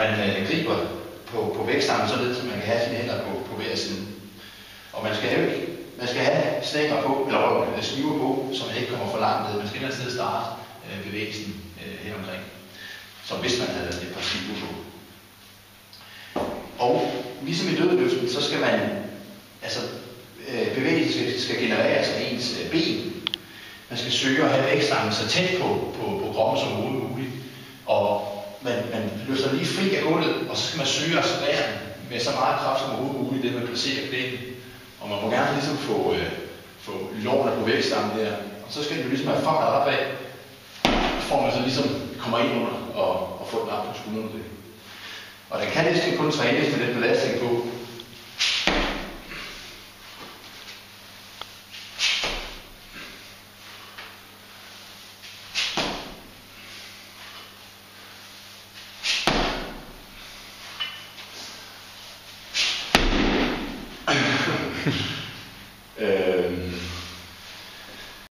Man øh, griber på, på vægtstangen, således at man kan have sine hænder på, på hver side. Og man skal have, man skal have stænger på, eller øh, skiver på, så man ikke kommer for langt ned. Man skal et sted starte øh, bevægelsen øh, her omkring. Som hvis man havde et par skiver på. Og ligesom i dødeløften, så skal man, altså øh, bevægelsen skal, skal genereres af ens øh, ben. Man skal søge at have vægtstangen så tæt på, på, på kroppen som overhovedet muligt. Og lige fri af gulvet, og så skal man søge at accelerere den med så meget kraft som overhovedet muligt, det man placerer knækken. Og man må gerne ligesom få, øh, få lårene på vægstammen der. Og så skal den jo ligesom have fart opad, for man så ligesom kommer ind under og, og får den op på skulderen. Og den kan næsten kun trænes med den belastning på, é,